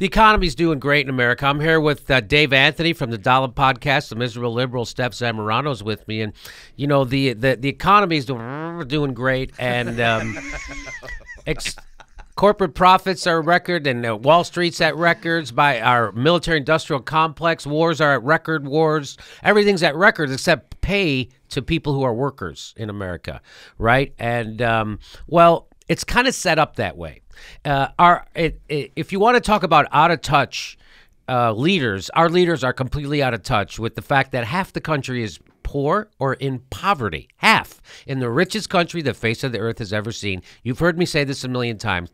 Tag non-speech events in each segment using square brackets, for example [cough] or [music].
The economy's doing great in America. I'm here with uh, Dave Anthony from the Dollop Podcast. The miserable liberal Stef Zamorano's with me, and you know the the the economy's doing doing great, and um, [laughs] ex- corporate profits are record, and uh, Wall Street's at records. By our military-industrial complex, wars are at record wars. Everything's at records except pay to people who are workers in America, right? And um, well, it's kind of set up that way. Uh, our it, it, if you want to talk about out of touch uh, leaders, our leaders are completely out of touch with the fact that half the country is poor or in poverty. Half in the richest country the face of the earth has ever seen. You've heard me say this a million times,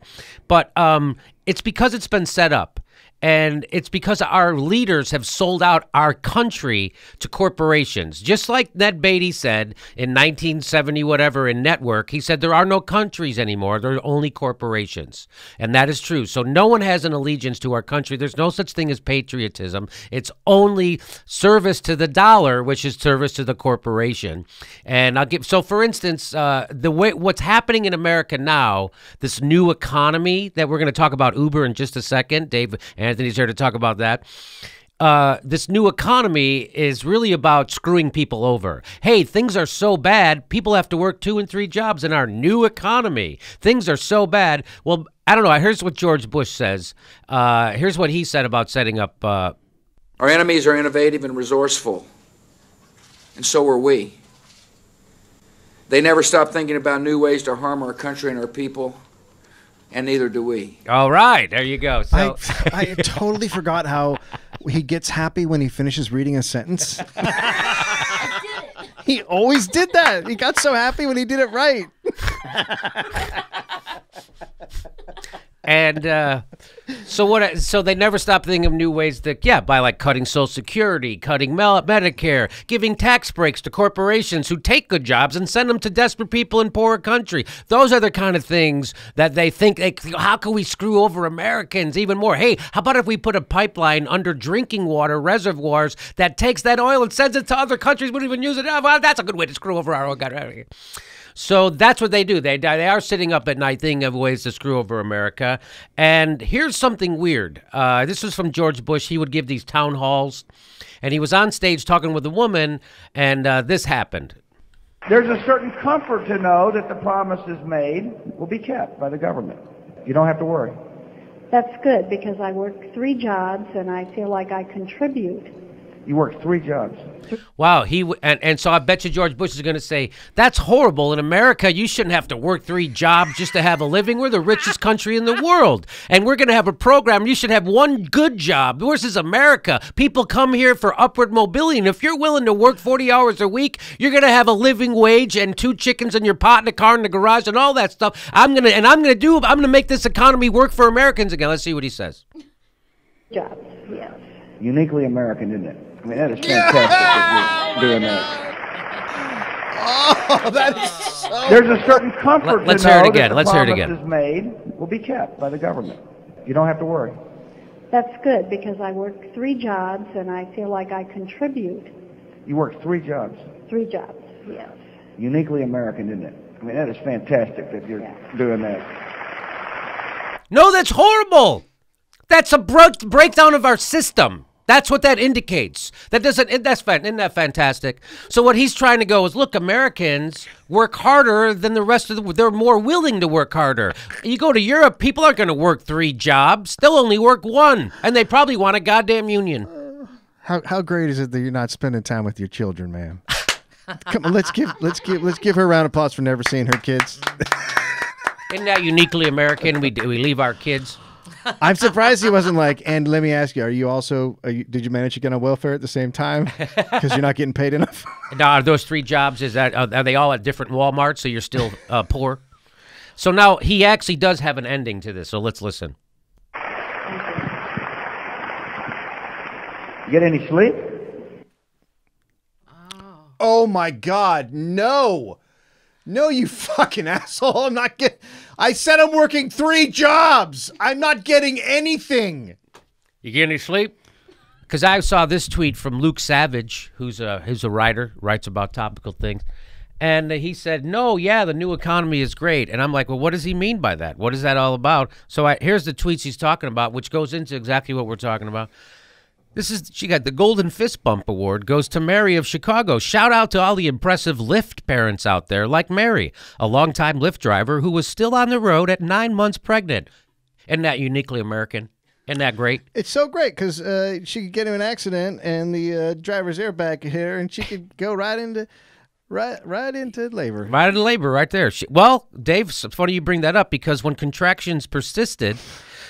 but um, it's because it's been set up. And it's because our leaders have sold out our country to corporations. Just like Ned Beatty said in 1970, whatever, in Network, he said there are no countries anymore, there are only corporations. And that is true. So no one has an allegiance to our country. There's no such thing as patriotism. It's only service to the dollar, which is service to the corporation. And I'll give, so for instance, uh, the way, what's happening in America now, this new economy that we're going to talk about Uber in just a second, Dave Anthony's here to talk about that. Uh, this new economy is really about screwing people over. Hey, things are so bad, people have to work two and three jobs in our new economy. Things are so bad. Well, I don't know. Here's what George Bush says. Uh, here's what he said about setting up. Uh, Our enemies are innovative and resourceful, and so are we. They never stop thinking about new ways to harm our country and our people and neither do we. All right, there you go. So I, I totally forgot how he gets happy when he finishes reading a sentence. [laughs] he always did that. He got so happy when he did it right. [laughs] and uh, so what? So they never stop thinking of new ways to yeah, by like cutting Social Security, cutting Medicare, giving tax breaks to corporations who take good jobs and send them to desperate people in poorer country. Those are the kind of things that they think. They, how can we screw over Americans even more? Hey, how about if we put a pipeline under drinking water reservoirs that takes that oil and sends it to other countries? We don't even use it. Oh, well, that's a good way to screw over our own country. So that's what they do. They they are sitting up at night thinking of ways to screw over America. And here's something weird. Uh, this was from George Bush. He would give these town halls, and he was on stage talking with a woman, and uh, this happened. There's a certain comfort to know that the promises made will be kept by the government. You don't have to worry. That's good because I work three jobs and I feel like I contribute you worked three jobs. Wow, he and and so I bet you George Bush is going to say that's horrible. In America, you shouldn't have to work three jobs just to have a living. We're the richest country in the world, and we're going to have a program. You should have one good job. This is America. People come here for upward mobility, and if you're willing to work forty hours a week, you're going to have a living wage and two chickens in your pot and a car in the garage and all that stuff. I'm gonna and I'm gonna do. I'm gonna make this economy work for Americans again. Let's see what he says. Jobs, yes. Uniquely American, isn't it? I mean, that is fantastic that you're doing that. Oh, that is so. [laughs] There's a certain comfort Let, us to hear know it again. that the Let's hear it promises again. made will be kept by the government. You don't have to worry. That's good because I work three jobs and I feel like I contribute. You work three jobs. Three jobs, yes. Uniquely American, isn't it? I mean, that is fantastic that you're Yeah. doing that. No, that's horrible. That's a break- breakdown of our system. That's what that indicates. That doesn't. That's fan, isn't that fantastic? So what he's trying to go is, look, Americans work harder than the rest of the. They're more willing to work harder. You go to Europe, people aren't going to work three jobs. They'll only work one, and they probably want a goddamn union. How how great is it that you're not spending time with your children, man? Come on, let's give let's give let's give her a round of applause for never seeing her kids. Isn't that uniquely American? We we leave our kids. I'm surprised he wasn't like. And let me ask you: Are you also? Are you, did you manage to get on welfare at the same time? [laughs] Because you're not getting paid enough. Now, are those three jobs? Is that are they all at different WalMarts? So you're still uh, poor. So now he actually does have an ending to this. So let's listen. You get any sleep? oh my God! No, no, you [laughs] fucking asshole! I'm not getting. I said I'm working three jobs. I'm not getting anything. You get any sleep? Because I saw this tweet from Luke Savage, who's a who's a writer, writes about topical things, And he said, "No, yeah, the new economy is great." And I'm like, "Well, what does he mean by that? What is that all about?" So I, here's the tweets he's talking about, which goes into exactly what we're talking about. This is she got the Golden Fist Bump Award goes to Mary of Chicago. Shout out to all the impressive Lyft parents out there, like Mary, a longtime Lyft driver who was still on the road at nine months pregnant. Isn't that uniquely American? Isn't that great? It's so great because uh, she could get in an accident and the uh, driver's airbag could hit her and she could go right into right right into labor. Right in labor, right there. She, well, Dave, it's funny you bring that up because when contractions persisted,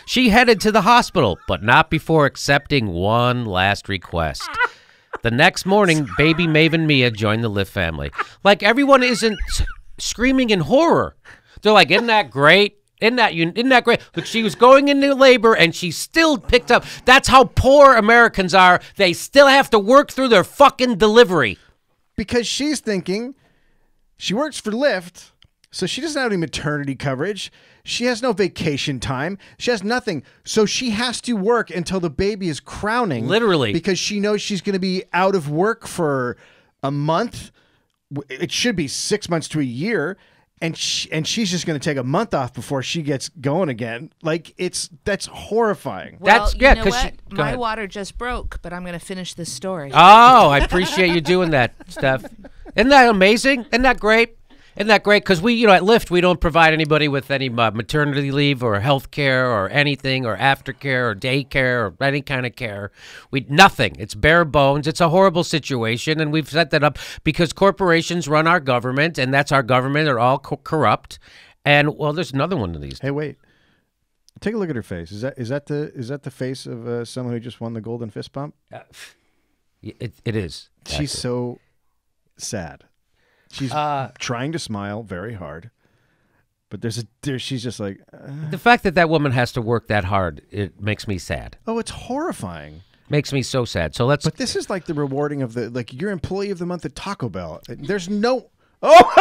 she headed to the hospital, but not before accepting one last request. The next morning, baby Maven Mia joined the Lyft family. Like everyone isn't screaming in horror. They're like, "Isn't that great? Isn't that you? Isn't that great?" But she was going into labor and she still picked up. That's how poor Americans are. They still have to work through their fucking delivery. because she's thinking she works for Lyft, so she doesn't have any maternity coverage. She has no vacation time. She has nothing. So she has to work until the baby is crowning. Literally. Because she knows she's going to be out of work for a month. It should be six months to a year. And she, and she's just going to take a month off before she gets going again. Like it's that's horrifying. Well, That's- you yeah, know 'cause what? she- go My ahead. water just broke, but I'm going to finish this story. Oh, I appreciate you doing that, Stef. Isn't that amazing? Isn't that great? Isn't that great? Because we, you know, at Lyft, we don't provide anybody with any uh, maternity leave or health care or anything or aftercare or daycare or any kind of care. We nothing. It's bare bones. It's a horrible situation, and we've set that up because corporations run our government, and that's our government. They're all co- corrupt. And well, there's another one of these. Hey, wait. Take a look at her face. Is that is that the is that the face of uh, someone who just won the golden fist bump? It, it is. She's so sad. She's Uh, trying to smile very hard, but there's a there. She's just like, uh, The fact that that woman has to work that hard, it makes me sad. oh, it's horrifying. Makes me so sad. So let's But this is like the rewarding of the like your employee of the month at Taco Bell. There's no oh,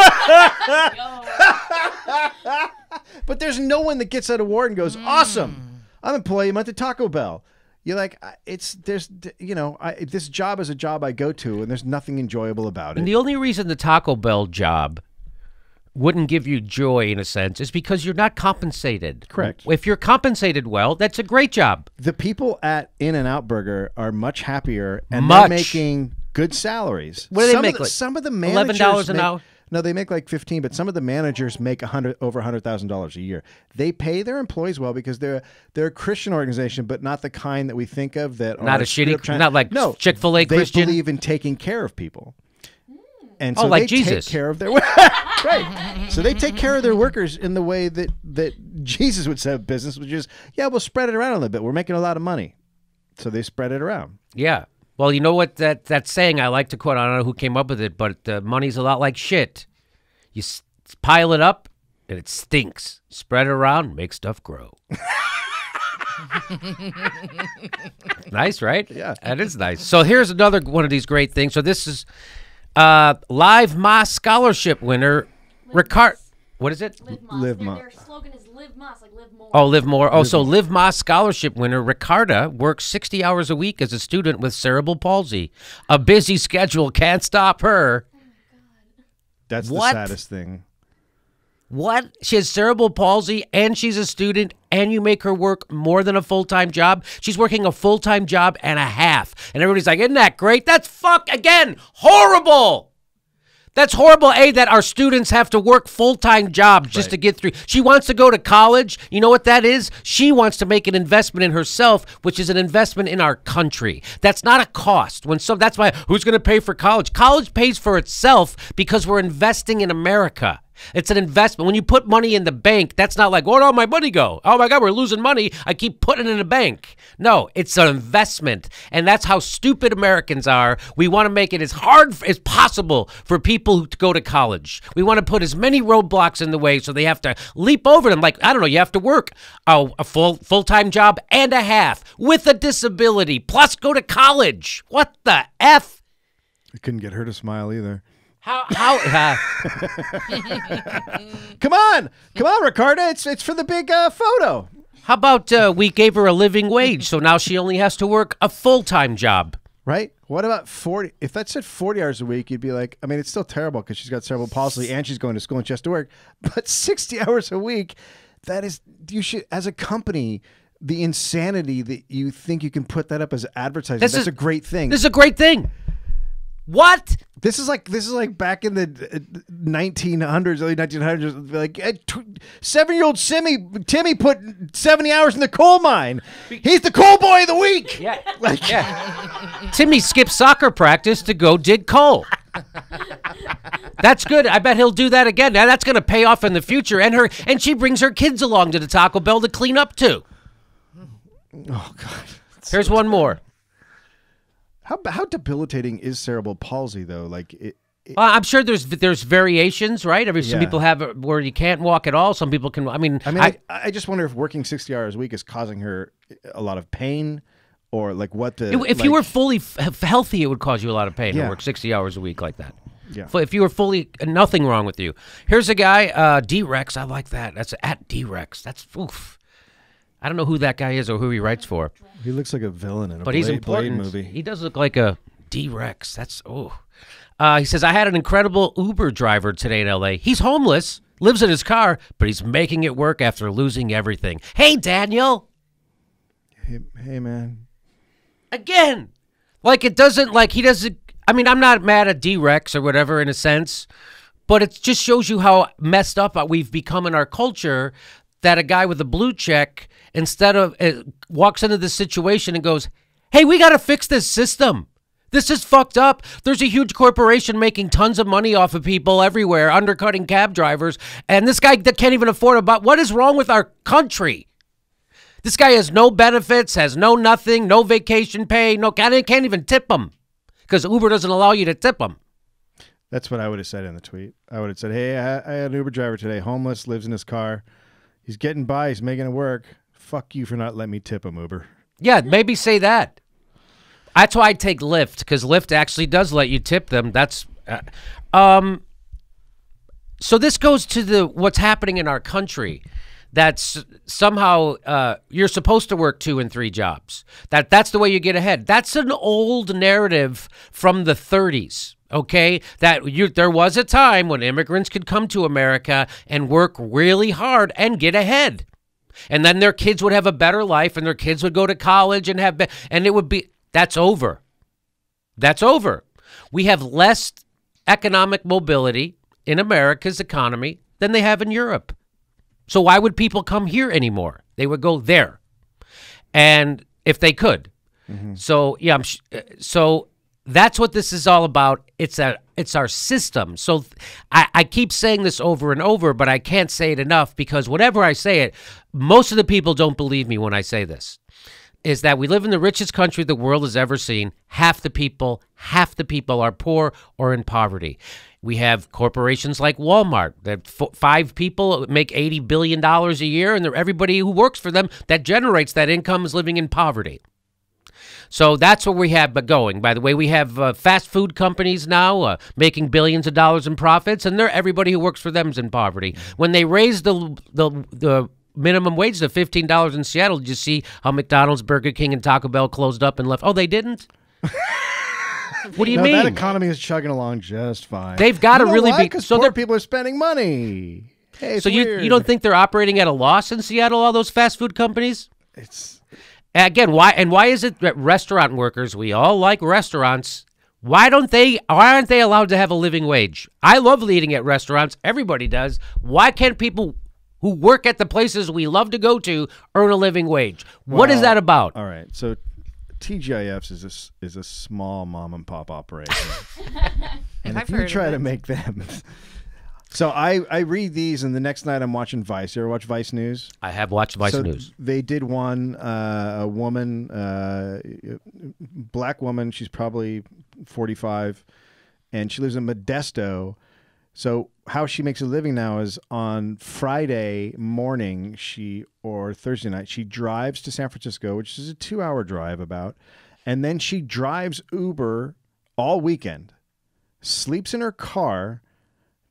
[laughs] but there's no one that gets that award and goes, awesome. I'm employee of the month at Taco Bell. You're like, it's there's you know, I, this job is a job I go to, and there's nothing enjoyable about it. And the only reason the Taco Bell job wouldn't give you joy in a sense is because you're not compensated. Correct. If you're compensated well, that's a great job. the people at In and Out Burger are much happier and Much. they're making good salaries. What do they some make, Of the, like, some of the $11 an make- hour? No, they make like fifteen, but some of the managers make a hundred over a hundred thousand dollars a year. They pay their employees well because they're they're a Christian organization, but not the kind that we think of that Not a shitty- trying- not like no Chick-fil-A They Christian? believe in taking care of people. And Oh, so like they Jesus. take care of their [laughs] right. So they take care of their workers in the way that that Jesus would say business, which is yeah, we'll spread it around a little bit. We're making a lot of money, so they spread it around. Yeah. Well, you know what that that saying I like to quote. I don't know who came up with it, but uh, money's a lot like shit. You s- pile it up and it stinks. Spread it around, make stuff grow. [laughs] nice, right? Yeah. that is nice. So here's another one of these great things. So this is uh, live Más scholarship winner Ricard. What is it? Live Más. Live their, Más. their slogan is Live Más, like live more. Oh, Live More. Oh, so Live Más scholarship winner Ricarda works 60 hours a week as a student with cerebral palsy. A busy schedule can't stop her. Oh, That's What? the saddest thing. What? She has cerebral palsy and she's a student and you make her work more than a full-time job? She's working a full-time job and a half. And everybody's like, "Isn't that great?" That's fuck again. Horrible. That's horrible, A, that our students have to work full time jobs just to get through. She wants to go to college. You know what that is? She wants to make an investment in herself, which is an investment in our country. That's not a cost. When so that's why who's going to pay for college? College pays for itself because we're investing in America. It's an investment. When you put money in the bank, that's not like, where'd all my money go? Oh my God, we're losing money. I keep putting it in the bank. No, it's an investment. And that's how stupid Americans are. We want to make it as hard as possible for people to go to college. We want to put as many roadblocks in the way so they have to leap over them. Like, I don't know, you have to work a, a full full time job and a half with a disability, plus go to college. What the F? I couldn't get her to smile either. How, [laughs] how, uh, [laughs] Come on, come on, Ricarda. It's it's for the big uh, photo. How about uh, we gave her a living wage, so now she only has to work a full time job? right? What about 40? If that said 40 hours a week, you'd be like, I mean, it's still terrible because she's got cerebral palsy and she's going to school and she has to work. [laughs] But 60 hours a week, that is, you should, as a company, the insanity that you think you can put that up as advertising, This that's is- a great thing. This is a great thing. What? This is like this is like back in the uh, 1900s, early 1900s. Like uh, seven-year-old Timmy Timmy put 70 hours in the coal mine. He's the coal boy of the week. Yeah. [laughs] Like, yeah. [laughs] Timmy skipped soccer practice to go dig coal. That's good. I bet he'll do that again. Now that's going to pay off in the future. And her and she brings her kids along to the Taco Bell to clean up too. Oh God. Here's one more. How how debilitating is cerebral palsy though? Like it. it Well, I'm sure there's there's variations, right? Every some Yeah. people have where you can't walk at all. Some people can. I mean, I mean, I, I just wonder if working 60 hours a week is causing her a lot of pain, or like what the. if you were fully f- healthy, it would cause you a lot of pain Yeah. to work 60 hours a week like that. Yeah. If you were fully nothing wrong with you. Here's a guy, uh, D Rex. I like that. That's at D Rex. That's oof. I don't know who that guy is or who he writes for, he looks like a villain in a but he's Blade, Blade important. movie. He does look like a D Rex. That's oh. Uh, he says I had an incredible Uber driver today in L.A. He's homeless, lives in his car, but he's making it work after losing everything. Hey, Daniel. hey, hey man, again. Like it doesn't like he doesn't. I mean, I'm not mad at D Rex or whatever in a sense, but it just shows you how messed up we've become in our culture. That a guy with a blue check instead of uh, walks into this situation and goes, "Hey, we got to fix this system." This is fucked up. There's a huge corporation making tons of money off of people everywhere, undercutting cab drivers, and this guy that can't even afford a about what is wrong with our country? This guy has no benefits, has no nothing, no vacation pay, no can't, can't even tip him because Uber doesn't allow you to tip him. that's what I would have said in the tweet. I would have said, hey, I, I had an Uber driver today, homeless, lives in his car. He's getting by. He's making it work. Fuck you for not letting me tip him, Uber. Yeah, maybe say that. That's why I take Lyft because Lyft actually does let you tip them. That's, uh, um, so this goes to the what's happening in our country. That's somehow uh, you're supposed to work two and three jobs. That that's the way you get ahead. That's an old narrative from the 30s. Okay, that you there was a time when immigrants could come to America and work really hard and get ahead. And then their kids would have a better life and their kids would go to college and have be- and it would be that's over. That's over. We have less economic mobility in america's economy than they have in europe. So why would people come here anymore? They would go there. And if they could. So yeah I'm sh- uh, so that's what this is all about. It's a it's our system. So I, I keep saying this over and over but i can't say it enough because whenever i say it most of the people don't believe me when i say this is that we live in the richest country the world has ever seen. Half the people half the people are poor or in poverty. We have corporations like walmart that five people make 80 billion dollars a year and everybody who works for them that generates that income is living in poverty so that's what we have going. By the way, we have uh, fast food companies now uh, making billions of dollars in profits, and they're everybody who works for them is in poverty. When they raised the the the minimum wage to fifteen dollars in Seattle, did you see how McDonald's, Burger King, and Taco Bell closed up and left? Oh, they didn't. [laughs] what do you no, mean? that economy is chugging along just fine. They've gotta really why? be- so poor people are spending money. Hey, so you weird. you don't think they're operating at a loss in Seattle? All those fast food companies. it's Again, why and why is it that restaurant workers, we all like restaurants, why don't they why aren't they allowed to have a living wage? I love eating at restaurants, everybody does. Why can't people who work at the places we love to go to earn a living wage? what is Well, that about? All right, so TGIFs is a, s- is a small mom and pop operation, [laughs] and I've if you heard of try to make them, so I I read these, and the next night I'm watching Vice. You ever watch Vice News? I have watched Vice so News. They did one uh, a woman, uh, black woman. She's probably 45, and she lives in Modesto. So how she makes a living now is on Friday morning, she or Thursday night, she drives to San Francisco, which is a two-hour drive about, and then she drives Uber all weekend, sleeps in her car,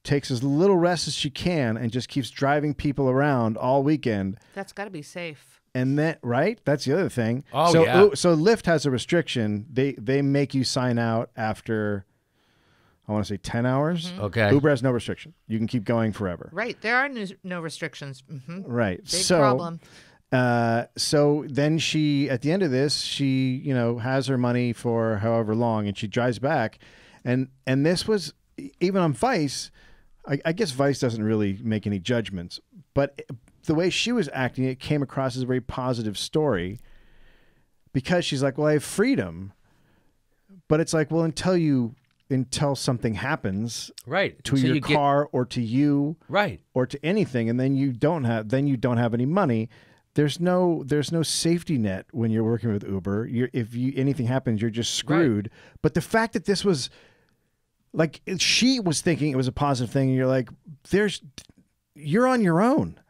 takes as little rest as she can, and just keeps driving people around all weekend That's got to be safe. and then right, that's the other thing. Oh, so yeah. So Lyft has a restriction. They they make you sign out after. I want to say ten hours. Okay. Uber has no restriction. You can keep going forever. Right. There are no, no restrictions. hmm Right. Big so problem. Uh, so then she, at the end of this, she, you know, has her money for however long, and she drives back, and and this was even on Vice. I, I guess Vice doesn't really make any judgments, but the way she was acting, it came across as a very positive story because she's like, "Well, I have freedom," but it's like, well, until you until something happens Right. to So your you get- car or to you, right. or to anything and then you don't have then you don't have any money there's no there's no safety net when you're working with uber you're, if you anything happens you're just screwed but the fact that this was like she was thinking it was a positive thing and you're like there's you're on your own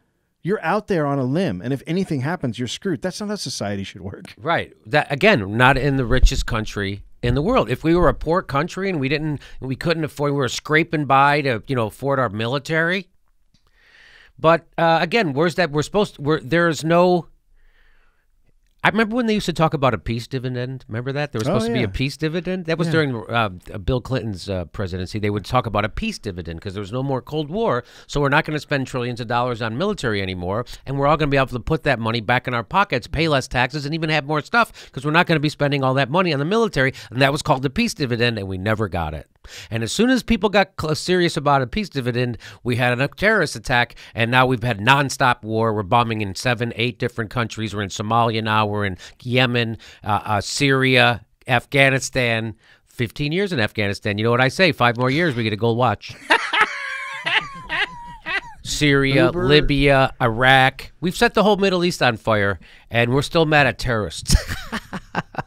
you're out there on a limb and if anything happens you're screwed that's not how society should work Right. That again, not in the richest country in the world. If we were a poor country and we didn't, we couldn't afford, we were scraping by to, you know, afford our military. But uh, again, where's that? We're supposed. To, we're there's no. I remember when they used to talk about a peace dividend. Remember that there was Oh, supposed to be a peace dividend. That was Yeah. during uh, Bill Clinton's uh, presidency. They would talk about a peace dividend because there was no more Cold War, so we're not going to spend trillions of dollars on military anymore, and we're all going to be able to put that money back in our pockets, pay less taxes, and even have more stuff because we're not going to be spending all that money on the military. And that was called the peace dividend, and we never got it. And as soon as people got serious about a peace dividend, we had a terrorist attack, and now we've had nonstop war. We're bombing in seven, eight different countries. We're in Somalia now. We're in Yemen, uh, uh, Syria, Afghanistan. 15 years in Afghanistan. You know what I say? Five more years, we get a gold watch. [laughs] Syria, Uber- Libya, Iraq. We've set the whole Middle East on fire, and we're still mad at terrorists. [laughs]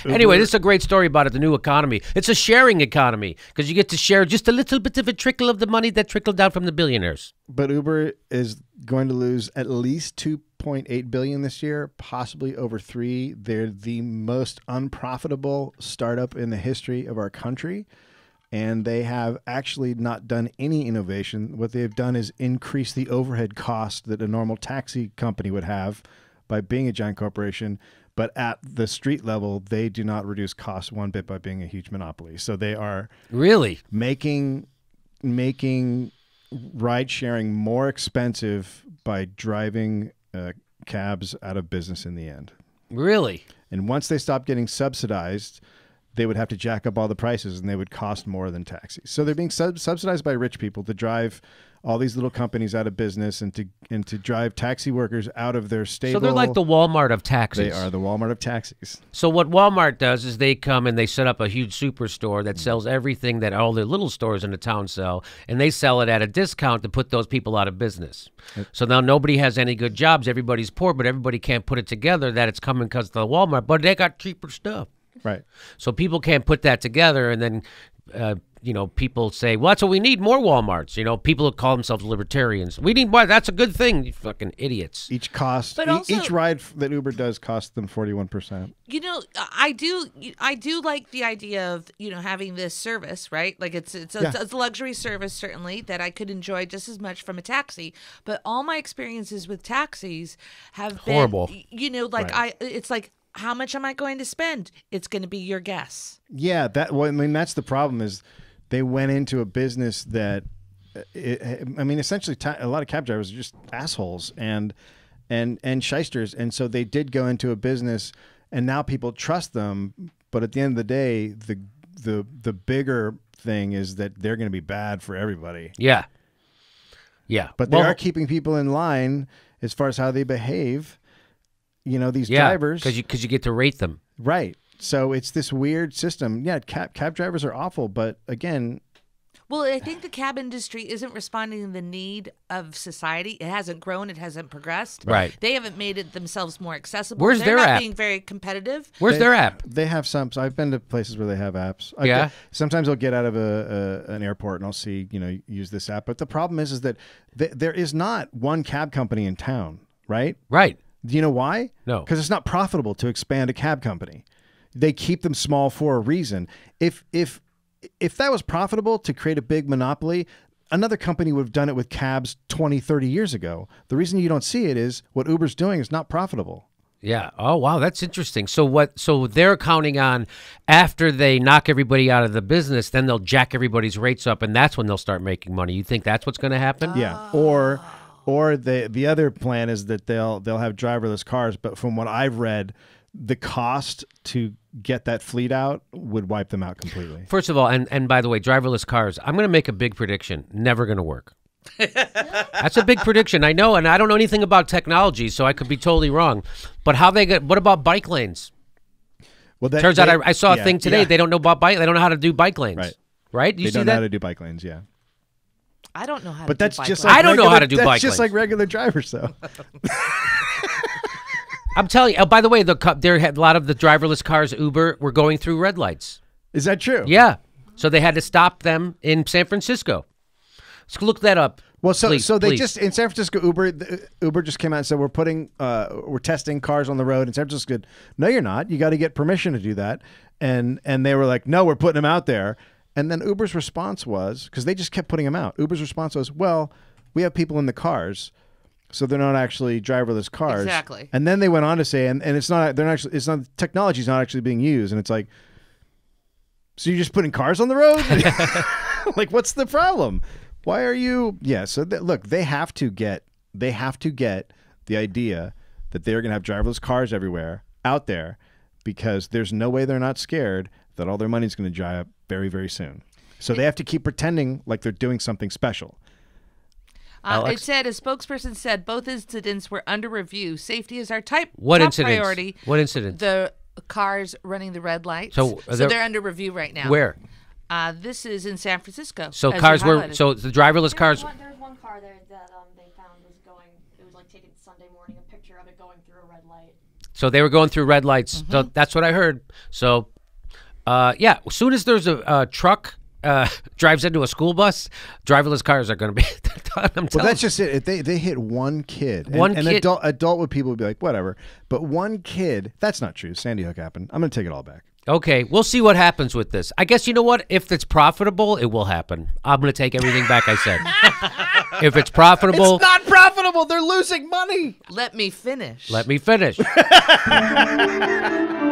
Mm-hmm. anyway, this is a great story about it, the new economy. It's a sharing economy because you get to share just a little bit of a trickle of the money that trickled down from the billionaires. but uber is going to lose at least 2.8 billion this year possibly over three they're the most unprofitable startup in the history of our country and they have actually not done any innovation what they've done is increase the overhead cost that a normal taxi company would have by being a giant corporation but at the street level they do not reduce costs one bit by being a huge monopoly so they are Really? making making ride sharing more expensive by driving uh, cabs out of business in the end. Really? And once they stop getting subsidized, they would have to jack up all the prices and they would cost more than taxis. So they're being sub- subsidized by rich people to drive all these little companies out of business and to and to drive taxi workers out of their stable. So they're like the Walmart of taxis. they are the Walmart of taxis. So what Walmart does is they come and they set up a huge superstore that sells everything that all the little stores in the town sell, and they sell it at a discount to put those people out of business. So now nobody has any good jobs. Everybody's poor, but everybody can't put it together that it's coming because of the Walmart. But they got cheaper stuff. Right. So people can't put that together, and then, uh, you know, people say, "Well, that's what we need more WalMarts." You know, people who call themselves libertarians. We need more. That's a good thing. You fucking idiots. Each cost But e- also- each ride that Uber does costs them 41%. You know, I do. I do like the idea of you know having this service, right? Like it's it's a, Yeah. it's a luxury service certainly that I could enjoy just as much from a taxi. But all my experiences with taxis have been Horrible. You know, like I, it's like how much am I going to spend? It's going to be your guess. Yeah, that. Well, I mean, that's the problem. Is they went into a business that, it, I mean, essentially, a lot of cab drivers are just assholes and and and shysters, and so they did go into a business, and now people trust them. But at the end of the day, the the the bigger thing is that they're going to be bad for everybody. Yeah. Yeah. But they Well, are keeping people in line as far as how they behave. You know, these yeah, drivers, because you because you get to rate them. right? So it's this weird system. Yeah, cab cab drivers are awful, but again, Well, I think the cab industry isn't responding to the need of society. It hasn't grown. It hasn't progressed. Right. They haven't made it themselves more accessible. Where's They're their not app? being very competitive. Where's They- their app? They have some. So I've been to places where they have apps. I Yeah. get- sometimes I'll get out of a, a an airport and I'll see you know use this app. But the problem is is that th- there is not one cab company in town, right? Right. Do you know why? No. because it's not profitable to expand a cab company. They keep them small for a reason. If if if that was profitable to create a big monopoly, another company would have done it with cabs 20, 30 years ago. The reason you don't see it is what Uber's doing is not profitable. Yeah. Oh, wow. That's interesting. So what? So they're counting on after they knock everybody out of the business, then they'll jack everybody's rates up, and that's when they'll start making money. You think that's what's going to happen? Yeah. Or or the the other plan is that they'll they'll have driverless cars, but from what I've read, the cost to get that fleet out would wipe them out completely. First of all, and and by the way, driverless cars. I'm going to make a big prediction. Never going to work. [laughs] That's a big prediction. I know, and I don't know anything about technology, so I could be totally wrong. But how they get? What about bike lanes? Well, that, Turns they- out I, I saw a yeah, thing today. yeah. They don't know about bike. They don't know how to do bike lanes. Right. Right. You they see don't know that? how to do bike lanes, yeah. I don't know how But to that's do bike just lanes. like I don't know how to do that's bike just lanes. like regular drivers though. [laughs] I'm telling you. Oh, by the way, the there had a lot of the driverless cars, Uber, were going through red lights. Is that true? Yeah. So they had to stop them in San Francisco. Let's look that up. Well, so Please, so they please. just in San Francisco Uber the, Uber just came out and said we're putting uh, we're testing cars on the road in San Francisco. Said, No, you're not. You got to get permission to do that. And and they were like, no, we're putting them out there. And then Uber's response was because they just kept putting them out. Uber's response was, well, we have people in the cars, so they're not actually driverless cars. Exactly. And then they went on to say, and, and it's not they're not actually it's not technology's not actually being used, and it's like. So you're just putting cars on the road? [laughs] [laughs] like, what's the problem? Why are you? Yeah. So th- look, they have to get they have to get the idea that they're going to have driverless cars everywhere out there because there's no way they're not scared that all their money's going to dry up very very soon. So they have to keep pretending like they're doing something special. Uh, it said a spokesperson said both incidents were under review. Safety is our type What top incidents? priority. What incident? The cars running the red lights. So, so there- they're under review right now. Where? Uh, this is in San Francisco. So cars were. So the driverless There cars. was, one, there was one car there that um, they found was going. It was like taken Sunday morning, a picture of it going through a red light. So they were going through red lights. Mm-hmm. that's what I heard. So, uh, yeah, as soon as there's a, a truck uh, drives into a school bus, driverless cars are going to be. [laughs] I'm Well, telling that's just it. If they they hit one kid, and, One and kid- adult adult would people would be like whatever, but one kid, that's not true. Sandy Hook happened. I'm going to take it all back. Okay, we'll see what happens with this. I guess you know what? If it's profitable, it will happen. I'm going to take everything back I said. [laughs] if it's profitable, not profitable. They're losing money. Let me finish. let me finish. [laughs]